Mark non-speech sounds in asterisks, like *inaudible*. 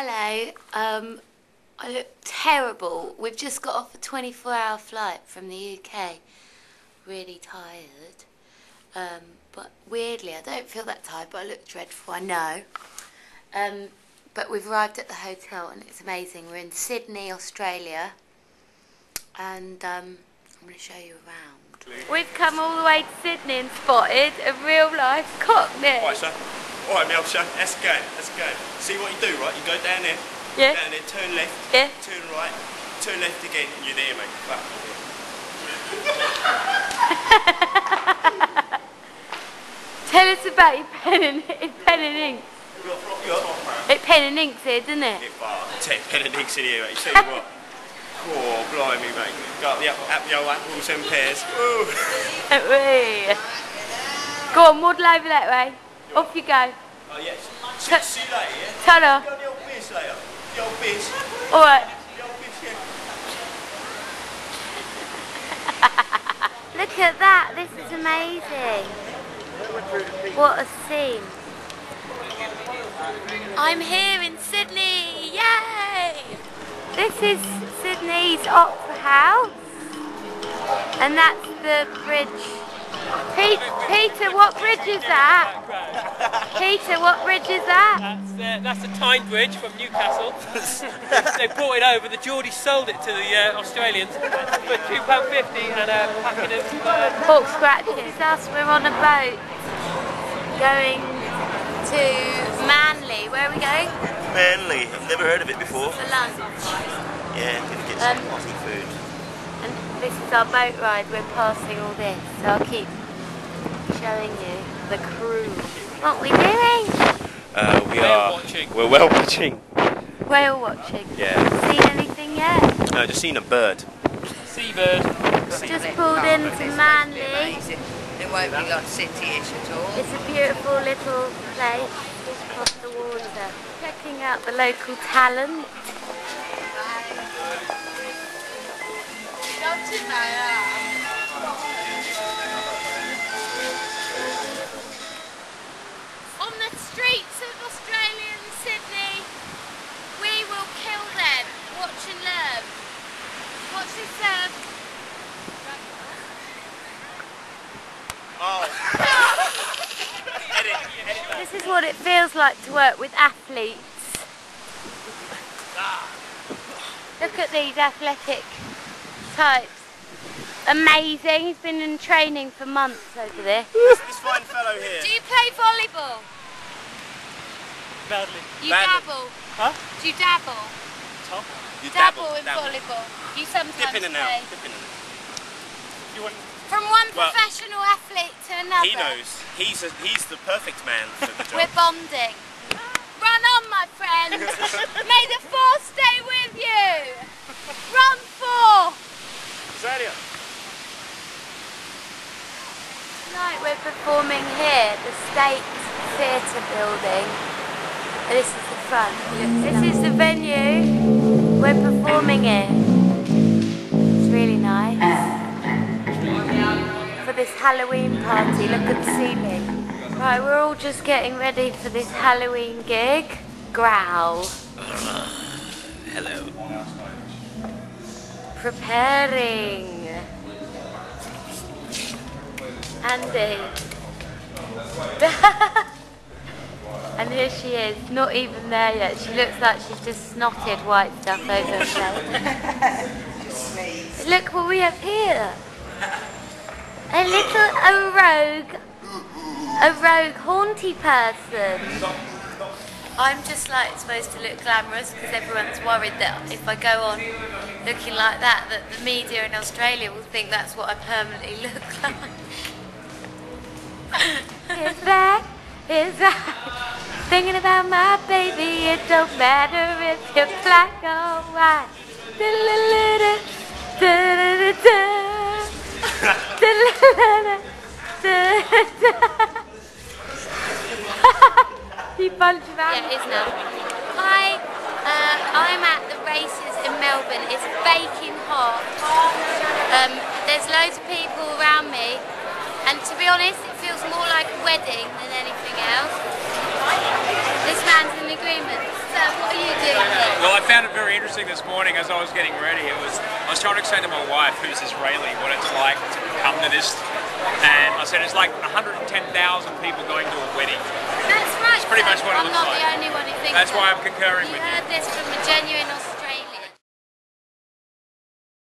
Hello. Um, I look terrible. We've just got off a 24 hour flight from the UK. Really tired. Um, but weirdly, I don't feel that tired, but I look dreadful, I know. Um, but we've arrived at the hotel and it's amazing. We're in Sydney, Australia. And um, I'm going to show you around. We've come all the way to Sydney and spotted a real life cockney. Right, sir. All right, Mel, sir. Let's go. Let's go. See what you do, right? You go down there. Yeah. Down there, turn left. Yeah. Turn right. Turn left again. You're there, mate. Right. *laughs* Tell us about your pen and, pen and ink. You you It pen and ink's here, doesn't it? Get far. Ten Benedict's in here, mate. See what? *laughs* Oh, blimey, mate. Got the, up, up the old apples and pears. Ooh. *laughs* Go on, waddle over that way. Off you go. Oh, yes. See, Ta- see you later, yeah? Ta-da. Go the old biz later. The old biz. All right. The old biz, yeah. Look at that. This is amazing. What a scene. I'm here in Sydney. Yay! This is Sydney's Opera House. And that's the bridge. Pete, Peter, what bridge is that? Peter, what bridge is that? That's, uh, that's the Tyne Bridge from Newcastle. they brought it over. The Geordies sold it to the uh, Australians for two pound fifty and a packet of. Uh, Pork scratches. Us, we're on a boat going to Manly. Where are we going? Manly. I've never heard of it before. For lunch. Yeah, gonna get some Aussie food. And this is our boat ride. We're passing all this. So I'll keep showing you the crew. What we doing? Uh, we Whale are. watching. We're whale watching. Whale watching. Yeah. Seen anything yet? No, just seen a bird. seabird. Just pulled into Manly. It won't be like city-ish at all. It's a beautiful little place just across the water. Checking out the local talent. On the streets of Australia and Sydney, we will kill them. Watch and learn. Watch this serve. Oh. edit, edit that. This is what it feels like to work with athletes. Ah. Look at these athletic types. Amazing. He's been in training for months over this. This, this fine fellow here. Do you play volleyball? Badly. You Badly. dabble? Huh? Do you dabble? Top. You dabble, in dabble. volleyball. You sometimes Dip in and play. out. Dip in and out. You want? From one Well, professional athlete to another. He knows. He's a, he's the perfect man for the job. We're bonding. Run on, my friend. *laughs* May the force stay with you. Run for. Australia. Tonight we're performing here, the State Theatre building. This is the front. This is the venue we're performing in. It's really nice. For this Halloween party, look at the ceiling. Right, we're all just getting ready for this Halloween gig. Growl. Uh, hello. Preparing. Andy. *laughs* and here she is, not even there yet. She looks like she's just snotted white stuff over her *laughs* face. Look what we have here. A little a rogue, a rogue haunty person. I'm just like supposed to look glamorous because everyone's worried that if I go on looking like that, that the media in Australia will think that's what I permanently *laughs* look like. Is that, is that, thinking about my baby, it don't matter if you're black or white. You bunch of Yeah, it is now. Hi, uh, I'm at the races in Melbourne. It's baking hot. Um, there's loads of people around me, and to be honest, it feels more like a wedding than anything else. This man's in agreement. So, what are you doing? Here? Well, I found it very interesting this morning as I was getting ready. It was I was trying to explain to my wife, who's Israeli, what it's like to come to this, and I said it's like 110,000 people going to a wedding. That's right. pretty much what it I'm looks not like. the only one who thinks That's that. why I'm concurring you with you. heard this from a genuine Australian.